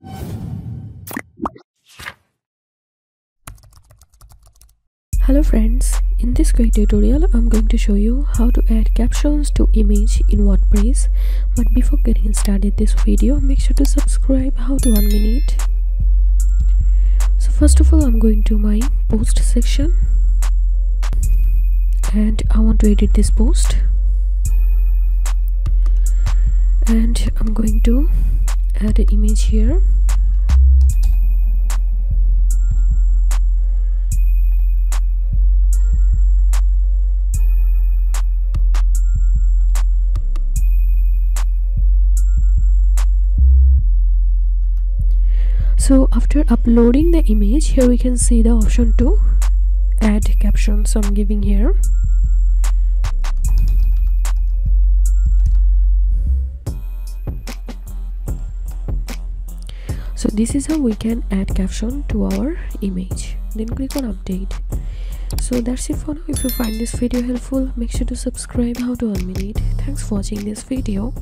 Hello friends, in this quick tutorial I'm going to show you how to add captions to image in WordPress. But before getting started this video make sure to subscribe how to 1 minute. So first of all I'm going to my post section. And I want to edit this post. And I'm going to add an image here. So after uploading the image here we can see the option to add caption so i'm giving here so this is how we can add caption to our image. Then click on update. So that's it for now. If you find this video helpful make sure to subscribe. How to 1 minute thanks for watching this video